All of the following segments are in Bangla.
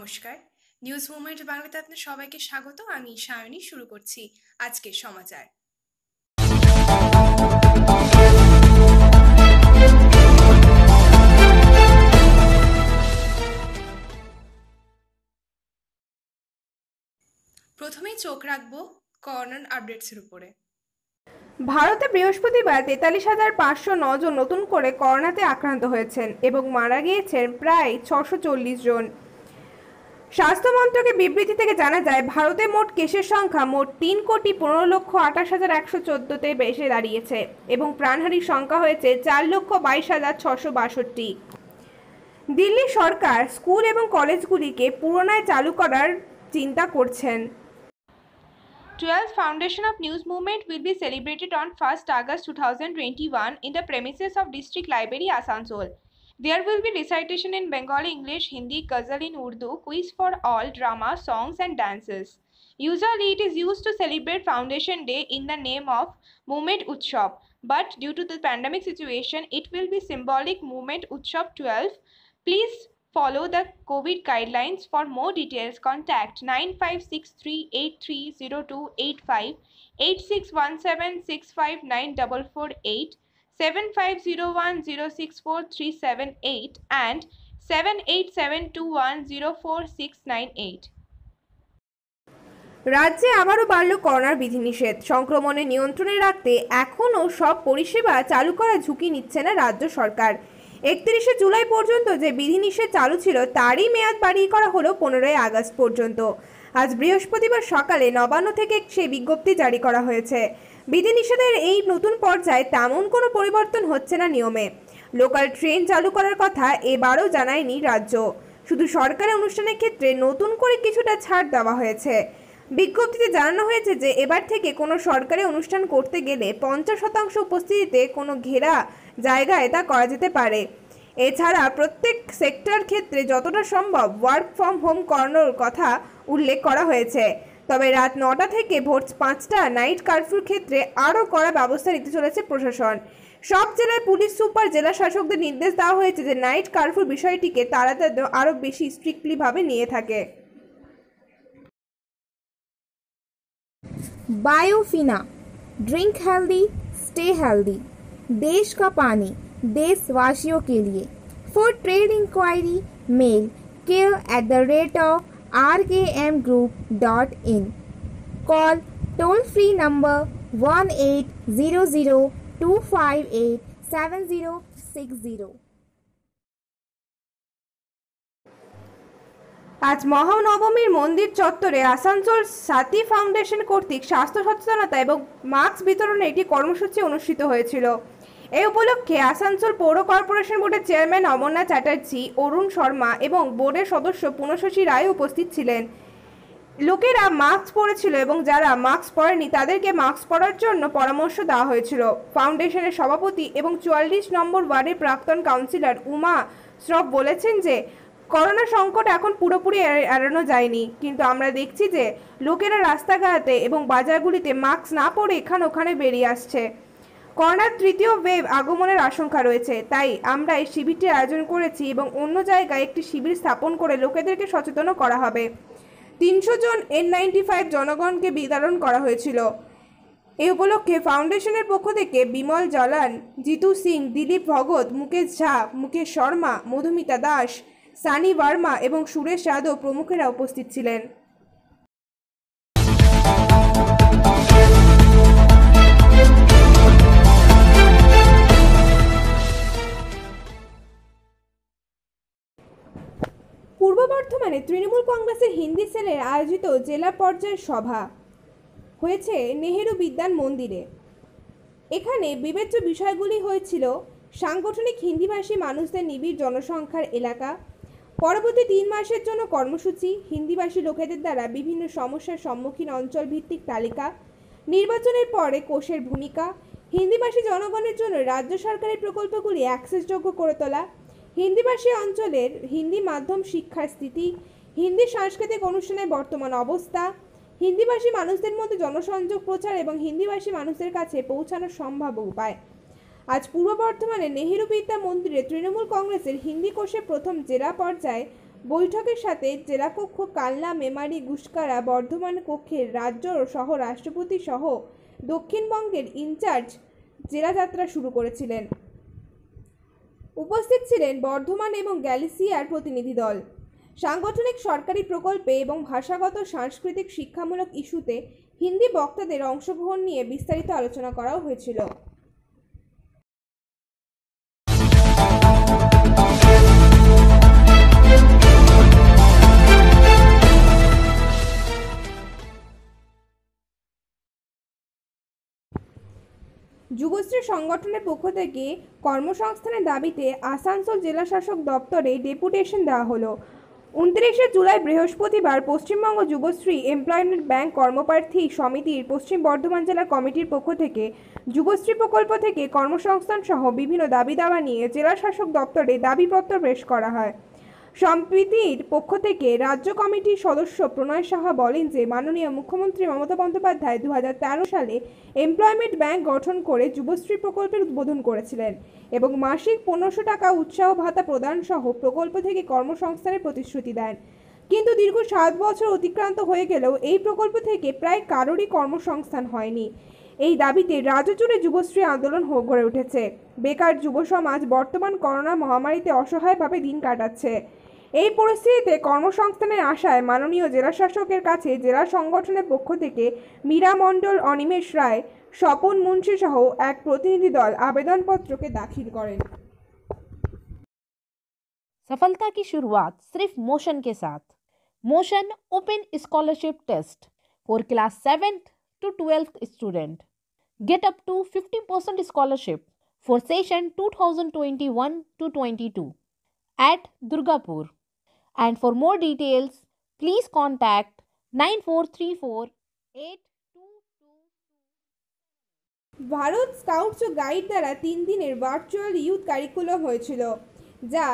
নমস্কার। নিউজ মুভমেন্ট বাংলাতে আপনার সবাইকে স্বাগত। আমি সায়নী শুরু করছি আজকের সমাচার। প্রথমেই চোখ রাখব করোনার আপডেটসের উপরে। ভারতে বৃহস্পতিবার তেতাল্লিশ হাজার পাঁচশো জন নতুন করে করোনাতে আক্রান্ত হয়েছেন এবং মারা গিয়েছেন প্রায় ছশো চল্লিশ জন। স্বাস্থ্য মন্ত্রকের বিবৃতি থেকে জানা যায়, ভারতে মোট কেসের সংখ্যা মোট তিন কোটি পনেরো লক্ষ আঠাশ হাজার একশো চোদ্দোতে বেশি দাঁড়িয়েছে এবং প্রাণহানির সংখ্যা হয়েছে চার লক্ষ বাইশ হাজার ছশো বাষট্টি দিল্লি সরকার স্কুল এবং কলেজগুলিকে পুরোনায় চালু করার চিন্তা করছেন twelve foundation 12th Foundation of News Movement will be celebrated on 1st August 2021 in the premises of District Library Asansol. There will be recitation in Bengali, English, Hindi, Ghazal in Urdu, quiz for all, drama, songs and dances. Usually it is used to celebrate Foundation Day in the name of Movement Utshab, but due to the pandemic situation, it will be symbolic Movement Utshab 12. Please follow the COVID guidelines. For more details, contact 9563830285, 8617659448, 7501064378 and 7872104698. রাজ্যে আবারও বাড়ল করোনার বিধিনিষেধ। সংক্রমণে নিয়ন্ত্রণে রাখতে এখনও সব পরিষেবা চালু করার ঝুঁকি নিচ্ছে না রাজ্য সরকার। একত্রিশে জুলাই পর্যন্ত যে বিধিনিষেধ চালু ছিল, তারই মেয়াদ বাড়িয়ে করা হলো পনেরোই আগস্ট পর্যন্ত। আজ বৃহস্পতিবার সকালে নবান্ন থেকে সেই বিজ্ঞপ্তি জারি করা হয়েছে। বিধিনিষেধের এই নতুন পর্যায়ে তেমন কোনো পরিবর্তন হচ্ছে না নিয়মে। লোকাল ট্রেন চালু করার কথা এবারও জানায়নি রাজ্য। শুধু সরকারি অনুষ্ঠানের ক্ষেত্রে নতুন করে কিছুটা ছাড় দেওয়া হয়েছে। বিজ্ঞপ্তিতে জানানো হয়েছে যে এবার থেকে কোনো সরকারি অনুষ্ঠান করতে গেলে পঞ্চাশ শতাংশ উপস্থিতিতে কোনো ঘেরা জায়গায় তা করা যেতে পারে। এছাড়া প্রত্যেক সেক্টর ক্ষেত্রে যতটা সম্ভব ওয়ার্ক ফ্রম হোম করানোর কথা উল্লেখ করা হয়েছে। তবে রাত নটা থেকে ভোর পাঁচটা নাইট কারফিউর ক্ষেত্রে আরও কড়া ব্যবস্থা নিতে চলেছে প্রশাসন সব জেলায় পুলিশ সুপার জেলা শাসকদের নির্দেশ দেওয়া হয়েছে যে নাইট কারফিউ বিষয়টিকে তারা তাদের আরও বেশি স্ট্রিক্টলিভাবে নিয়ে থাকে बायोफिना ड्रिंक हेल्दी स्टे हेल्दी देश का पानी देशवासियों के लिए for trade inquiry mail care at the rate of rkmgroup.in. Call toll free number 1800 258 7060. আজ মহানবমীর মন্দির চত্বরে আসানসোল সাথী ফাউন্ডেশন কর্তৃক স্বাস্থ্য সচেতনতা এবং মাস্ক বিতরণে একটি কর্মসূচি অনুষ্ঠিত হয়েছিল এই উপলক্ষে আসানসোল পৌর কর্পোরেশন বোর্ডের চেয়ারম্যান অমরনাথ চ্যাটার্জি, অরুণ শর্মা এবং বোর্ডের সদস্য পুনশশী রায় উপস্থিত ছিলেন। লোকেরা মাস্ক পরেছিল এবং যারা মাস্ক পরেনি তাদেরকে মাস্ক পরার জন্য পরামর্শ দেওয়া হয়েছিল। ফাউন্ডেশনের সভাপতি এবং চুয়াল্লিশ নম্বর ওয়ার্ডের প্রাক্তন কাউন্সিলর উমা শ্রফ বলেছেন যে, করোনা সংকট এখন পুরোপুরি এড়- এড়ানো যায়নি। কিন্তু আমরা দেখছি যে, লোকেরা রাস্তাঘাটে এবং বাজারগুলিতে মাস্ক না পরে এখানে ওখানে বেরিয়ে আসছে। করোনার তৃতীয় ওয়েভ আগমনের আশঙ্কা রয়েছে। তাই আমরা এই শিবিরটির আয়োজন করেছি এবং অন্য জায়গায় একটি শিবির স্থাপন করে লোকেদেরকে সচেতনও করা হবে। তিনশো জন এন নাইনটি ফাইভ জনগণকে বিতরণ করা হয়েছিল। এ উপলক্ষে ফাউন্ডেশনের পক্ষ থেকে বিমল জলান, জিতু সিং, দিলীপ ভগত, মুকেশ ঝা, মুকেশ শর্মা, মধুমিতা দাস, সানি বার্মা এবং সুরেশ যাদব প্রমুখেরা উপস্থিত ছিলেন। বর্ধমানে তৃণমূল কংগ্রেসের হিন্দি সেলের আয়োজিত জেলা পর্যায়ের সভা হয়েছে নেহেরু বিদ্যান মন্দিরে। এখানে বিবেচ্য বিষয়গুলি হয়েছিল সাংগঠনিক হিন্দিভাষী মানুষদের নিবিড় জনসংখ্যার এলাকা, পরবর্তী তিন মাসের জন্য কর্মসূচি, হিন্দিভাষী লোকেদের দ্বারা বিভিন্ন সমস্যার সম্মুখীন অঞ্চল ভিত্তিক তালিকা, নির্বাচনের পরে কোষের ভূমিকা, হিন্দিভাষী জনগণের জন্য রাজ্য সরকারের প্রকল্পগুলি অ্যাক্সেসযোগ্য করে তোলা হিন্দিভাষী অঞ্চলের হিন্দি মাধ্যম শিক্ষার স্থিতি, হিন্দি সাংস্কৃতিক অনুষ্ঠানের বর্তমান অবস্থা, হিন্দিভাষী মানুষদের মধ্যে জনসংযোগ প্রচার এবং হিন্দিভাষী মানুষদের কাছে পৌঁছানোর সম্ভাব্য উপায়। আজ পূর্ব বর্ধমানে নেহেরু বিদ্যা মন্দিরে তৃণমূল কংগ্রেসের হিন্দি কোষে প্রথম জেলা পর্যায়ে বৈঠকের সাথে জেলা কক্ষ কালনা, মেমারি, গুসকারা, বর্ধমান কক্ষের রাজ্য সহ রাষ্ট্রপতি সহ দক্ষিণবঙ্গের ইনচার্জ জেলা যাত্রা শুরু করেছিলেন। উপস্থিত ছিলেন বর্ধমান এবং গ্যালিসিয়ার প্রতিনিধি দল। সাংগঠনিক সরকারি প্রকল্পে এবং ভাষাগত সাংস্কৃতিক শিক্ষামূলক ইস্যুতে হিন্দি বক্তাদের অংশগ্রহণ নিয়ে বিস্তারিত আলোচনা করাও হয়েছিল। যুবশ্রী সংগঠনের পক্ষ থেকে কর্মসংস্থানের দাবিতে আসানসোল জেলা শাসক দপ্তরে ডেপুটেশন দেওয়া হলো। উনত্রিশে জুলাই বৃহস্পতিবার পশ্চিমবঙ্গ যুবশ্রী এমপ্লয়মেন্ট ব্যাংক কর্মপ্রার্থী সমিতির পশ্চিম বর্ধমান জেলার কমিটির পক্ষ থেকে যুবশ্রী প্রকল্প থেকে কর্মসংস্থান সহ বিভিন্ন দাবি দাওয়া নিয়ে জেলা শাসক দপ্তরে দাবিপত্র পেশ করা হয়। সমিতির পক্ষ থেকে রাজ্য কমিটির সদস্য প্রণয় সাহা বলেন যে, মাননীয় মুখ্যমন্ত্রী মমতা বন্দ্যোপাধ্যায় দু হাজার তেরো সালে এমপ্লয়মেন্ট ব্যাংক গঠন করে যুবশ্রী প্রকল্পের উদ্বোধন করেছিলেন এবং মাসিক পনেরোশো টাকা উৎসাহ ভাতা প্রদান সহ প্রকল্প থেকে কর্মসংস্থানের প্রতিশ্রুতি দেন। কিন্তু দীর্ঘ সাত বছর অতিক্রান্ত হয়ে গেলেও এই প্রকল্প থেকে প্রায় কারোরই কর্মসংস্থান হয়নি। এই দাবিতে রাজ্য জুড়ে যুবশ্রী আন্দোলন গড়ে উঠেছে। বেকার যুব সমাজ বর্তমান করোনা মহামারীতে অসহায়ভাবে দিন কাটাচ্ছে। এই পরিস্থিতিতে কর্মসংস্থানের আশায় মাননীয় জেলা শাসকের কাছে জেলা সংগঠনের পক্ষ থেকে মীরা মণ্ডল অনিমেষ রায় স্বপন মুন্সি সহ এক প্রতিনিধি দল আবেদনপত্রকে দাখিল করেন सफलता की शुरुआत सिर्फ मोशन के साथ motion open scholarship test for class seventh to twelfth student get up to 50% scholarship for session 2021 to 22 at Durgapur. And for more details, please contact 9434 Bharat scouts O guide দ্বারা তিন দিনের ভার্চুয়াল ইউথ কারিকুলাম হয়েছিল যা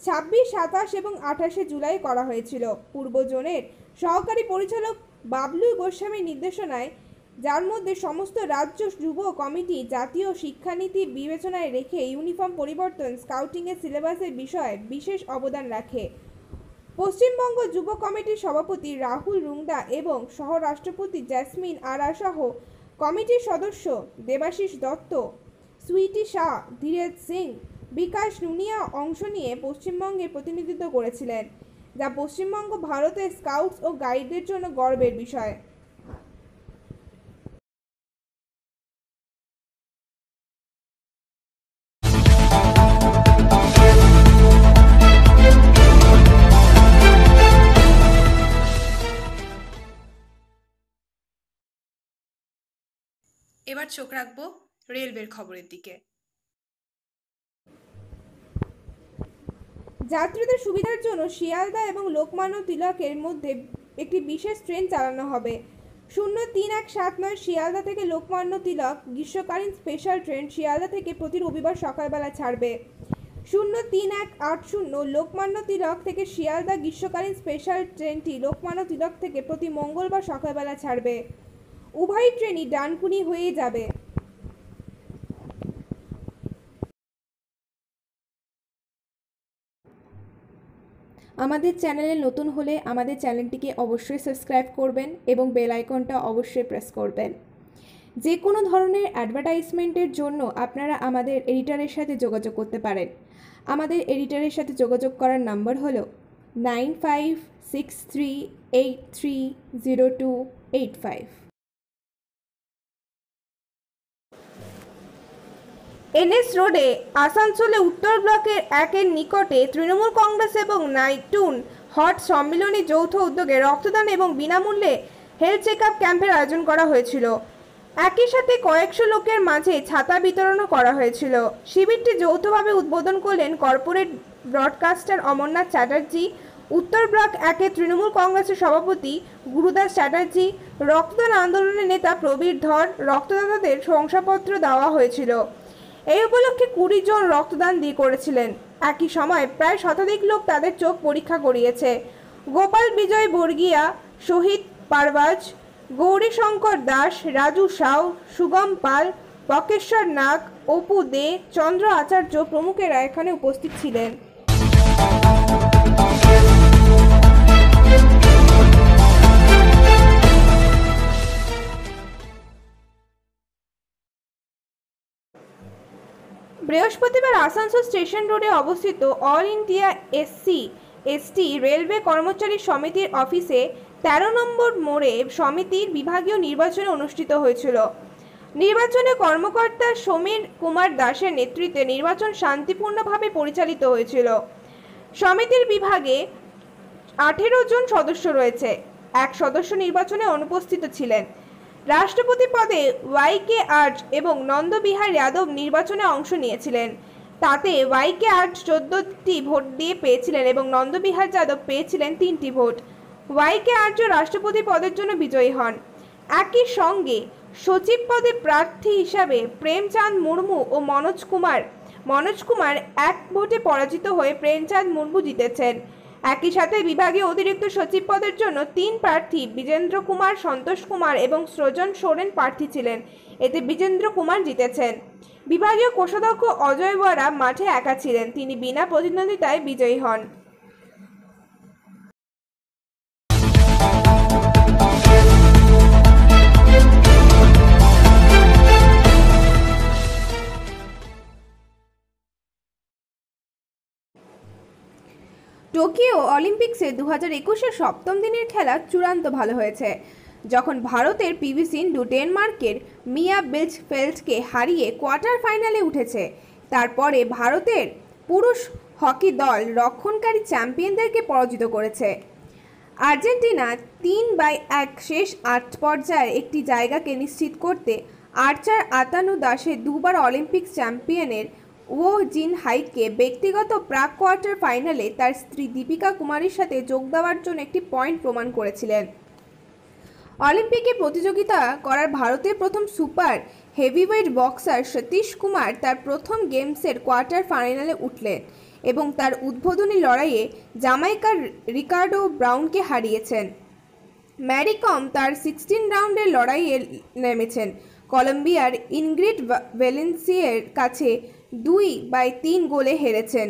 ছাব্বিশ সাতাশ এবং আঠাশে জুলাই করা হয়েছিল। পূর্ব জোনের সহকারী পরিচালক বাবলু গোস্বামীর নির্দেশনায় যার মধ্যে সমস্ত রাজ্য যুব কমিটি জাতীয় শিক্ষানীতি বিবেচনায় রেখে ইউনিফর্ম পরিবর্তন স্কাউটিংয়ের সিলেবাসের বিষয়ে বিশেষ অবদান রাখে। পশ্চিমবঙ্গ যুব কমিটির সভাপতি রাহুল রুংদা এবং সহ রাষ্ট্রপতি জ্যাসমিন আরা সহ কমিটির সদস্য দেবাশিস দত্ত, সুইটি শাহ, ধীরেজ সিং, বিকাশ নুনিয়া অংশ নিয়ে পশ্চিমবঙ্গে প্রতিনিধিত্ব করেছিলেন, যা পশ্চিমবঙ্গ ভারতের স্কাউটস ও গাইডদের জন্য গর্বের বিষয়। এবার চোখ রাখব রেলওয়ের খবরের দিকে। যাত্রীদের সুবিধার জন্য শিয়ালদা এবং লোকমান্য তিলকের মধ্যে একটি বিশেষ ট্রেন চালানো হবে। শূন্য তিন এক সাত নয় শিয়ালদা থেকে লোকমান্য তিলক, গ্রীষ্মকালীন স্পেশাল ট্রেন শিয়ালদা থেকে প্রতি রবিবার সকালবেলা ছাড়বে। শূন্য তিন এক আট শূন্য লোকমান্য তিলক থেকে শিয়ালদা গ্রীষ্মকালীন স্পেশাল ট্রেনটি লোকমান্য তিলক থেকে প্রতি মঙ্গলবার সকালবেলা ছাড়বে। উভয় ট্রেনই ডানকুনি হয়ে যাবে। আমাদের চ্যানেলে নতুন হলে আমাদের চ্যানেলটিকে অবশ্যই সাবস্ক্রাইব করবেন এবং বেল আইকনটা অবশ্যই প্রেস করবেন। যে কোনো ধরনের অ্যাডভার্টাইজমেন্টের জন্য আপনারা আমাদের এডিটারের সাথে যোগাযোগ করতে পারেন। আমাদের এডিটারের সাথে যোগাযোগ করার নাম্বার হলো nine five six three eight three zero two eight five. NS রোডে আসানসোলে উত্তর ব্লকের একের নিকটে তৃণমূল কংগ্রেস এবং নাইটুন হট সম্মিলনী যৌথ উদ্যোগে রক্তদান এবং বিনামূল্যে হেলথ চেক আপ ক্যাম্পের আয়োজন করা হয়েছিল। একই সাথে কয়েকশো লোকের মাঝে ছাতা বিতরণও করা হয়েছিল। শিবিরটি যৌথভাবে উদ্বোধন করলেন কর্পোরেট ব্রডকাস্টার অমরনাথ চ্যাটার্জি, উত্তর ব্লক একে তৃণমূল কংগ্রেসের সভাপতি গুরুদাস চ্যাটার্জি, রক্তদান আন্দোলনের নেতা প্রবীর ধর, রক্তদাতাদের শংসাপত্র দেওয়া হয়েছিল। এই উপলক্ষে কুড়ি জন রক্তদান দিয়ে করেছিলেন। একই সময় প্রায় শতাধিক লোক তাদের চোখ পরীক্ষা করিয়েছে। গোপাল বিজয় বর্গিয়া, শহীদ পারবাজ গৌরীশঙ্কর দাস, রাজু সাউ, সুগম পাল, বকেশ্বর নাগ, অপু দে, চন্দ্র আচার্য প্রমুখেরা এখানে উপস্থিত ছিলেন। বৃহস্পতিবার আসানসোল স্টেশন রোডে অবস্থিত all India SC ST railway কর্মচারী সমিতির অফিসে তেরো নম্বর মোড়ে সমিতির বিভাগীয় নির্বাচন অনুষ্ঠিত হয়েছিল। নির্বাচনে কর্মকর্তা সমীর কুমার দাসের নেতৃত্বে নির্বাচন শান্তিপূর্ণভাবে পরিচালিত হয়েছিল। সমিতির বিভাগে আঠেরো জন সদস্য রয়েছে। এক সদস্য নির্বাচনে অনুপস্থিত ছিলেন। রাষ্ট্রপতি পদে ওয়াই কে আর্য এবং নন্দবিহার যাদব নির্বাচনে অংশ নিয়েছিলেন। তাতে ওয়াই কে আর্য চোদ্দটি ভোট দিয়ে পেয়েছিলেন এবং নন্দবিহার যাদব পেয়েছিলেন তিনটি ভোট। ওয়াই কে আর্য রাষ্ট্রপতি পদের জন্য বিজয়ী হন। একই সঙ্গে সচিব পদে প্রার্থী হিসাবে প্রেমচাঁদ মুর্মু ও মনোজ কুমার মনোজ কুমার এক ভোটে পরাজিত হয়ে প্রেমচাঁদ মুর্মু জিতেছেন। একই সাথে বিভাগীয় অতিরিক্ত সচিব পদের জন্য তিন প্রার্থী বিজেন্দ্র কুমার, সন্তোষ কুমার এবং সৃজন সোরেন প্রার্থী ছিলেন। এতে বিজেন্দ্র কুমার জিতেছেন। বিভাগীয় কোষাধ্যক্ষ অজয় বরা মাঠে একা ছিলেন। তিনি বিনা প্রতিদ্বন্দ্বিতায় বিজয়ী হন। টোকিও অলিম্পিক্সে দু হাজার একুশের সপ্তম দিনের খেলা চূড়ান্ত ভালো হয়েছে। যখন ভারতের পিভি সিন্ধু ডেনমার্কের মিয়া বিলচফেল্ডকে হারিয়ে কোয়ার্টার ফাইনালে উঠেছে, তারপরে ভারতের পুরুষ হকি দল রক্ষণকারী চ্যাম্পিয়নদেরকে পরাজিত করেছে। আর্জেন্টিনা তিন বাই এক শেষ আট পর্যায়ের একটি জায়গাকে নিশ্চিত করতে আর্চার আতানু দাসে দুবার অলিম্পিক চ্যাম্পিয়নের ও জিন হাইককে ব্যক্তিগত প্রাক কোয়ার্টার ফাইনালে তার স্ত্রী দীপিকা কুমারীর সাথে যোগ দেওয়ার জন্য একটি পয়েন্ট প্রমাণ করেছিলেন। অলিম্পিকে প্রতিযোগিতা করার ভারতের প্রথম super heavyweight boxer Satish Kumar তার প্রথম গেমসের কোয়ার্টার ফাইনালে উঠলেন এবং তার উদ্বোধনী লড়াইয়ে জামাইকার রিকার্ডো ব্রাউনকে হারিয়েছেন। ম্যারিকম তার সিক্সটিন রাউন্ডের লড়াইয়ে নেমেছেন। কলম্বিয়ার ইনগ্রিড ভ্যালেন্সিয়ের কাছে দুই বাই তিন গোলে হেরেছেন।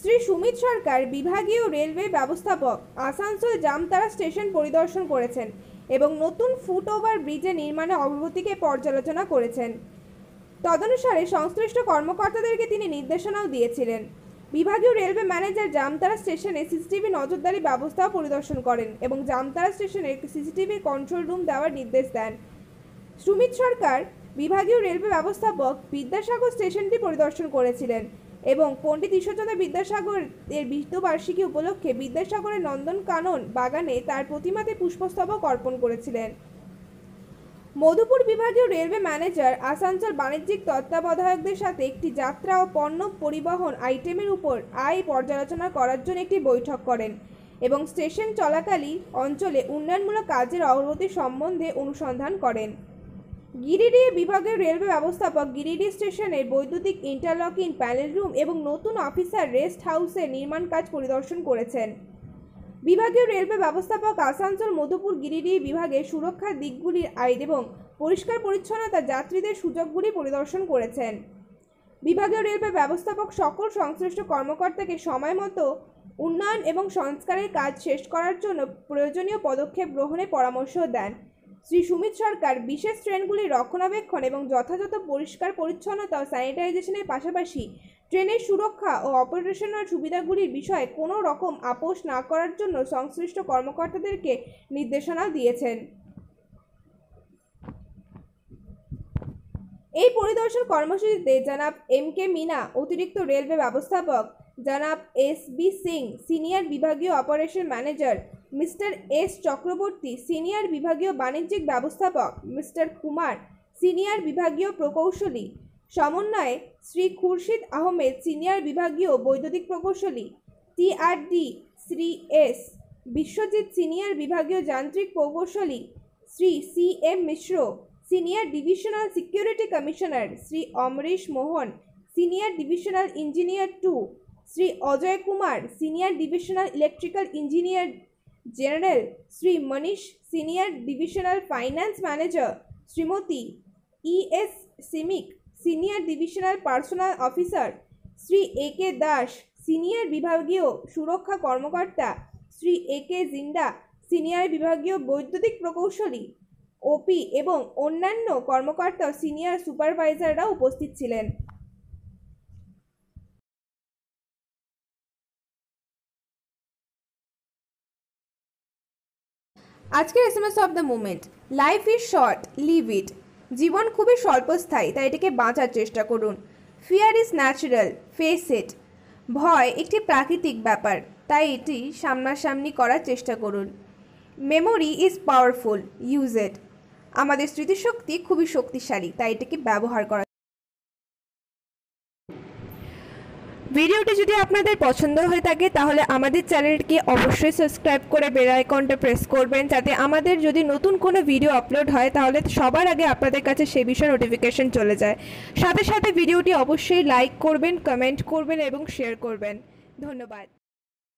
শ্রী সুমিত সরকার বিভাগীয় রেলওয়ে ব্যবস্থাপক আসানসোল জামতারা স্টেশন পরিদর্শন করেছেন এবং নতুন ফুট ওভার ব্রিজের নির্মাণে অগ্রগতিকে পর্যালোচনা করেছেন। তদনুসারে সংশ্লিষ্ট কর্মকর্তাদেরকে তিনি নির্দেশনাও দিয়েছিলেন। বিভাগীয় রেলওয়ে ম্যানেজার জামতারা স্টেশনে সিসিটিভি নজরদারি ব্যবস্থাও পরিদর্শন করেন এবং জামতারা স্টেশনে সিসিটিভি কন্ট্রোল রুম দেওয়ার নির্দেশ দেন। সুমিত সরকার, বিভাগীয় রেলওয়ে ব্যবস্থাপক বিদ্যাসাগর স্টেশনটি পরিদর্শন করেছিলেন এবং পণ্ডিত ঈশ্বরচন্দ্র বিদ্যাসাগর এর মৃত্যুবার্ষিকী উপলক্ষে বিদ্যাসাগরের নন্দন কানন বাগানে তার প্রতিমাতে পুষ্পস্তবক অর্পণ করেছিলেন। মধুপুর বিভাগীয় রেলওয়ে ম্যানেজার আসানসোল বাণিজ্যিক তত্ত্বাবধায়কদের সাথে একটি যাত্রা ও পণ্য পরিবহন আইটেমের উপর আয় পর্যালোচনা করার জন্য একটি বৈঠক করেন এবং স্টেশন চলাকালীন অঞ্চলে উন্নয়নমূলক কাজের অগ্রগতি সম্বন্ধে অনুসন্ধান করেন। গিরিডি বিভাগের রেলওয়ে ব্যবস্থাপক গিরিডি স্টেশনের বৈদ্যুতিক ইন্টারলকিং প্যানেল রুম এবং নতুন অফিসার রেস্ট হাউসের নির্মাণ কাজ পরিদর্শন করেছেন। বিভাগীয় রেলওয়ে ব্যবস্থাপক আসানসোল মধুপুর গিরিডি বিভাগের সুরক্ষার দিকগুলির আইন এবং পরিষ্কার পরিচ্ছন্নতা যাত্রীদের সুযোগগুলি পরিদর্শন করেছেন। বিভাগীয় রেলওয়ে ব্যবস্থাপক সকল সংশ্লিষ্ট কর্মকর্তাকে সময় মতো উন্নয়ন এবং সংস্কারের কাজ শেষ করার জন্য প্রয়োজনীয় পদক্ষেপ গ্রহণের পরামর্শ দেন। শ্রী সুমিত সরকার বিশেষ ট্রেনগুলির রক্ষণাবেক্ষণ এবং যথাযথ পরিষ্কার পরিচ্ছন্নতা ও স্যানিটাইজেশনের পাশাপাশি ট্রেনের সুরক্ষা ও অপারেশনাল সুবিধাগুলির বিষয়ে কোনো রকম আপোষ না করার জন্য সংশ্লিষ্ট কর্মকর্তাদেরকে নির্দেশনা দিয়েছেন। এই পরিদর্শন কর্মসূচিতে জনাব এম কে মিনা, অতিরিক্ত রেলওয়ে ব্যবস্থাপক। জনাব এস বি সিং, সিনিয়র বিভাগীয় operation manager. Mister S Chakraborty, senior বিভাগীয় বাণিজ্যিক ব্যবস্থাপক। মিস্টার কুমার, সিনিয়র বিভাগীয় প্রকৌশলী। সমন্বয়ে শ্রী খুরশিদ আহমেদ সিনিয়র বিভাগীয় বৈদ্যুতিক প্রকৌশলী TRD Shri S Biswajit senior বিভাগীয় যান্ত্রিক প্রকৌশলী, Shri C M Mishra senior divisional security commissioner, Shri Amaresh Mohan senior divisional engineer two, Shri Ajay Kumar senior divisional electrical engineer general, Shri Manish senior divisional finance manager, Shrimati E S Simik senior divisional personal officer Shri A K Das, senior বিভাগীয় সুরক্ষা কর্মকর্তা Shri A K Jinnah senior বিভাগীয় বৈদ্যুতিক প্রকৌশলী, ওপি এবং অন্যান্য কর্মকর্তা সিনিয়র সুপারভাইজাররা উপস্থিত ছিলেন। আজকের S M S of the moment life is short live it জীবন খুবই স্বল্পস্থায়ী, তাই এটাকে বাঁচার চেষ্টা করুন। Fear is natural face it ভয় একটি প্রাকৃতিক ব্যাপার, তাই এটি সামনাসামনি করার চেষ্টা করুন। Memory is powerful use it আমাদের স্মৃতিশক্তি খুবই শক্তিশালী, তাই এটাকে ব্যবহার করা ভিডিওটি যদি আপনাদের পছন্দ হয়ে থাকে, তাহলে আমাদের চ্যানেলটিকে অবশ্যই সাবস্ক্রাইব করে বেল আইকনটা প্রেস করবেন, যাতে আমাদের যদি নতুন কোনো ভিডিও আপলোড হয়, তাহলে সবার আগে আপনাদের কাছে সে বিষয়ে নোটিফিকেশন চলে যায়। সাথে সাথে ভিডিওটি অবশ্যই লাইক করবেন কমেন্ট করবেন এবং শেয়ার করবেন। ধন্যবাদ।